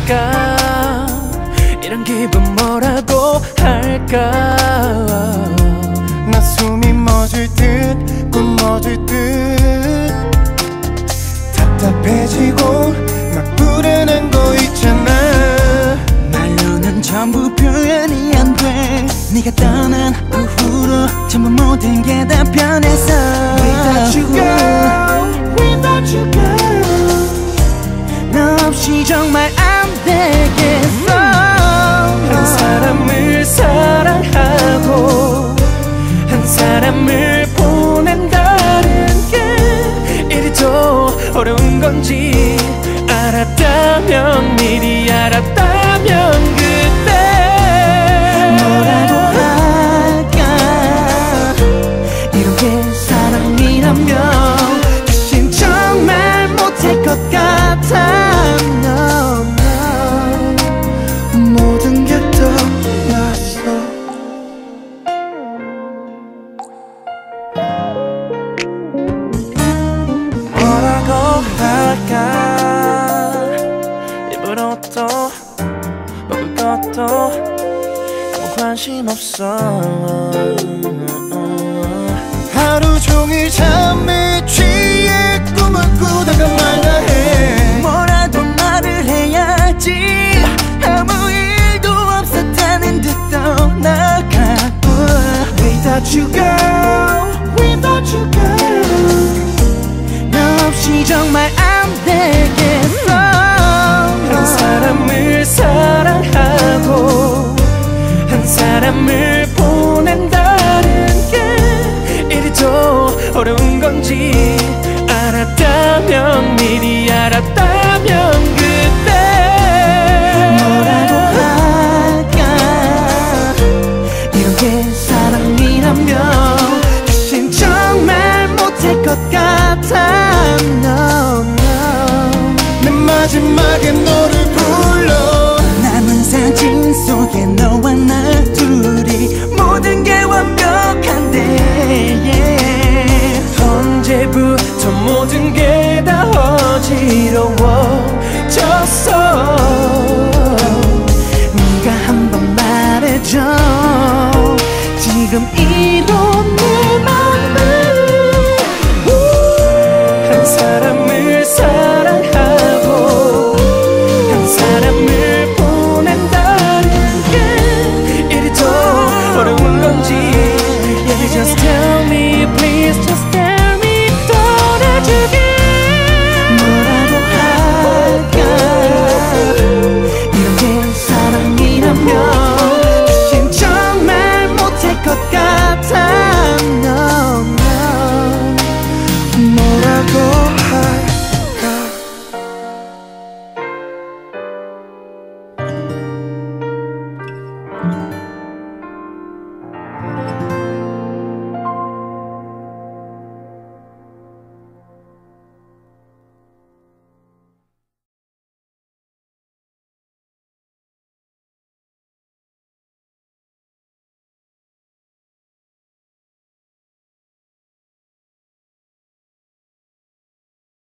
할까? 이런 기분 뭐라고 할까? 나 숨이 멎을 듯 꿈꿔질 듯. 답답해지고 막 불안한 거 있잖아. 말로는 전부 표현이 안돼. 네가 떠난 후로 전부 모든 게 다 변했어. Without you girl. Without you girl. 너 없이 정말 되겠어 한 사람을 사랑하고 한 사람을 보낸다는 게 이리 도 어려운 건지 알았다면 미리 알았다면 그때 뭐라도 할까 이렇게 사랑이라면 할까 입을 옷도 먹을 것도 아무 관심 없어. 하루 종일 잠에 취해 꿈을 꾸다가 말라 해. 뭐라도 말을 해야지. 아무 일도 없었다는 듯 떠나가고. Without you girl Without you girl 너 없이 정말 안 되겠어 한 사람을 사랑하고 한 사람을 보낸다는 게 이리 도 어려운 건지 알았다면 미리 알았다면 그때 뭐라도 할까? 이렇게 사랑이라면 다신 정말 못할 것 같아 마지막에 너를 불러. 남은 사진 속에 너와 나 둘이 모든 게 완벽한데 yeah. 언제부터 모든 게 다 어지러워졌어? 네가 한 번 말해줘. 지금 이런 내 맘을. 한 사람을 사랑하